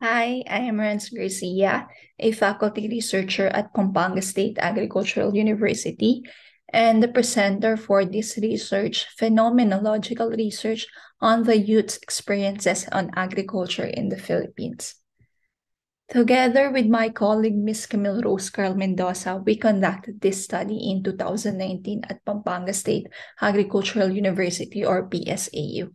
Hi, I am Renz Garcia, a faculty researcher at Pampanga State Agricultural University and the presenter for this research, phenomenological research on the youth's experiences on agriculture in the Philippines. Together with my colleague, Ms. Camille Rose Carl Mendoza, we conducted this study in 2019 at Pampanga State Agricultural University or PSAU.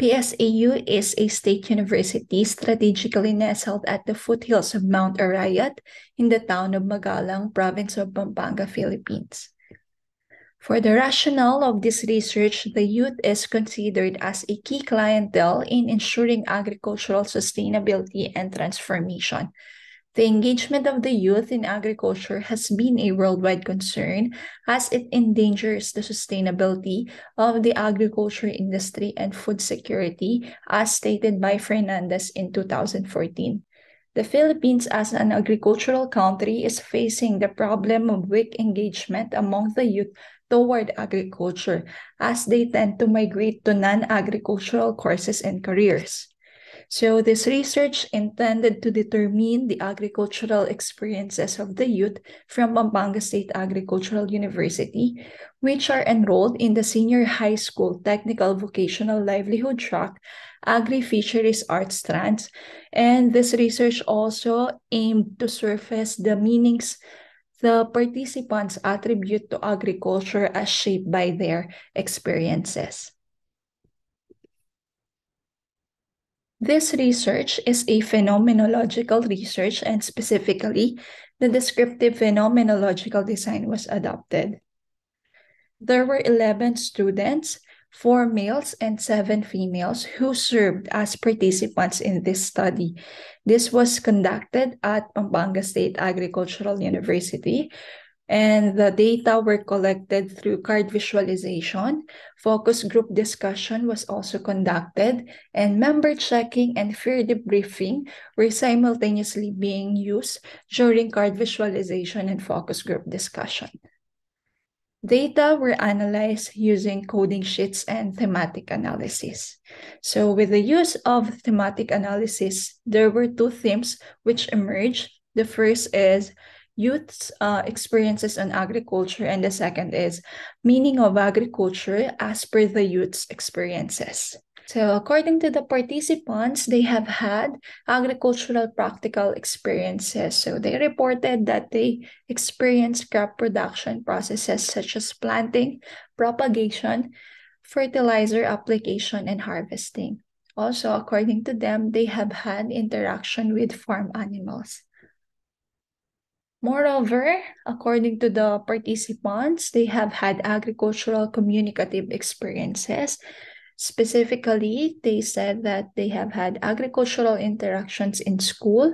PSAU is a state university strategically nestled at the foothills of Mount Arayat in the town of Magalang, province of Pampanga, Philippines. For the rationale of this research, the youth is considered as a key clientele in ensuring agricultural sustainability and transformation. The engagement of the youth in agriculture has been a worldwide concern as it endangers the sustainability of the agriculture industry and food security, as stated by Fernandez in 2014. The Philippines, as an agricultural country, is facing the problem of weak engagement among the youth toward agriculture as they tend to migrate to non-agricultural courses and careers. So this research intended to determine the agricultural experiences of the youth from Pampanga State Agricultural University, which are enrolled in the Senior High School Technical Vocational Livelihood track, Agri-Fisheries Arts strands. And this research also aimed to surface the meanings the participants attribute to agriculture as shaped by their experiences. This research is a phenomenological research and specifically the descriptive phenomenological design was adopted. There were 11 students four males and seven females who served as participants in this study. This was conducted at Pampanga State Agricultural University, and the data were collected through card visualization. Focus group discussion was also conducted, and member checking and peer debriefing were simultaneously being used during card visualization and focus group discussion. Data were analyzed using coding sheets and thematic analysis. So with the use of thematic analysis, there were two themes which emerged. The first is youth's uh, experiences on agriculture, and the second is meaning of agriculture as per the youth's experiences. So according to the participants, they have had agricultural practical experiences. So they reported that they experienced crop production processes such as planting, propagation, fertilizer application, and harvesting. Also, according to them, they have had interaction with farm animals. Moreover, according to the participants, they have had agricultural communicative experiences Specifically, they said that they have had agricultural interactions in school,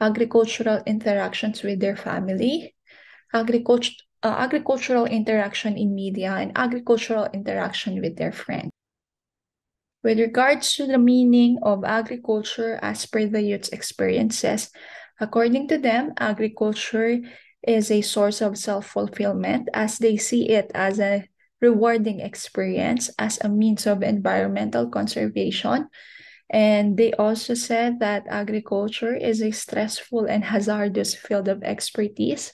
agricultural interactions with their family, agriculture, uh, agricultural interaction in media, and agricultural interaction with their friends. With regards to the meaning of agriculture as per the youth's experiences, according to them, agriculture is a source of self-fulfillment as they see it as a rewarding experience as a means of environmental conservation. And they also said that agriculture is a stressful and hazardous field of expertise.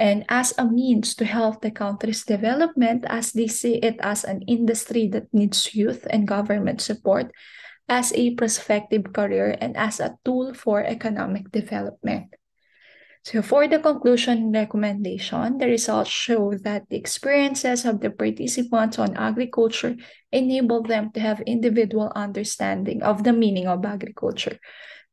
And as a means to help the country's development, as they see it as an industry that needs youth and government support, as a prospective career, and as a tool for economic development. So for the conclusion recommendation, the results show that the experiences of the participants on agriculture enable them to have individual understanding of the meaning of agriculture.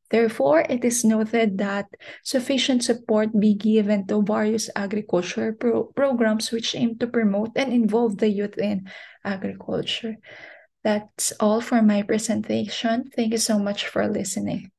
Therefore, it is noted that sufficient support be given to various agriculture pro programs which aim to promote and involve the youth in agriculture. That's all for my presentation. Thank you so much for listening.